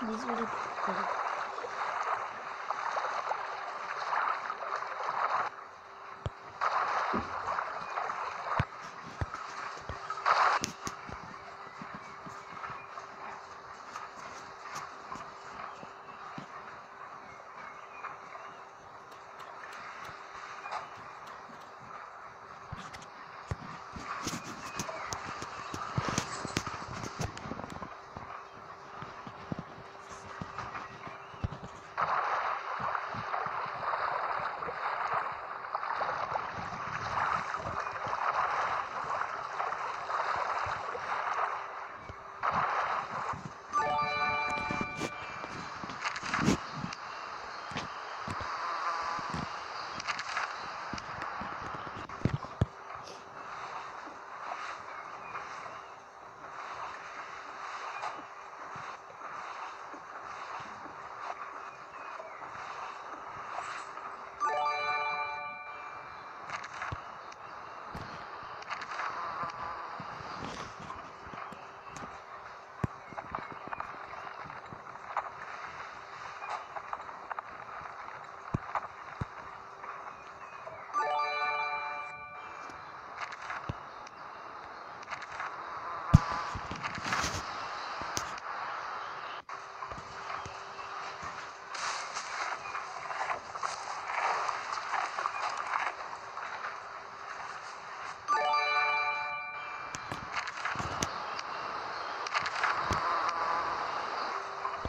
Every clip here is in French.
Biz böyle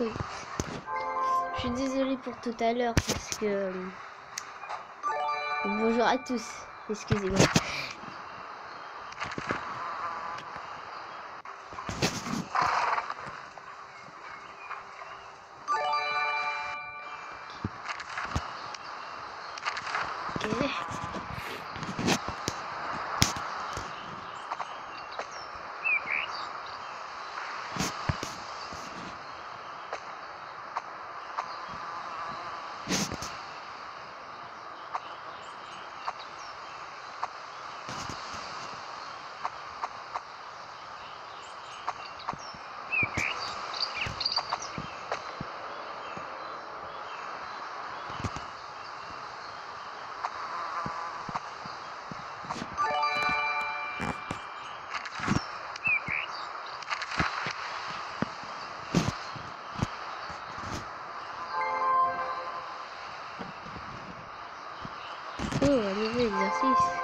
Je suis désolée pour tout à l'heure parce que... euh, Bonjour à tous. Excusez-moi. Peace.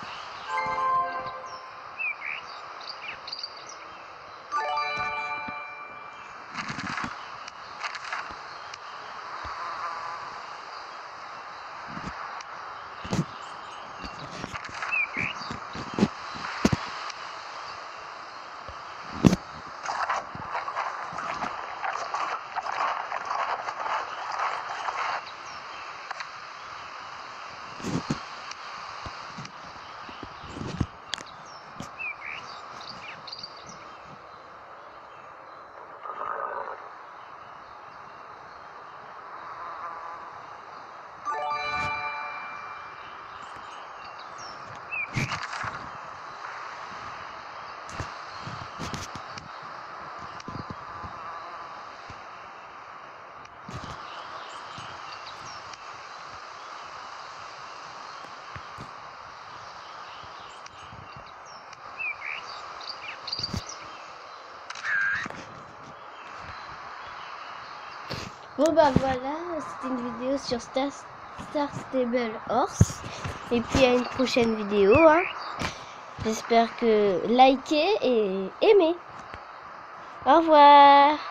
Bon bah voilà, c'était une vidéo sur Star, Stable Horse. Et puis à une prochaine vidéo. Hein. J'espère que likez et aimez. Au revoir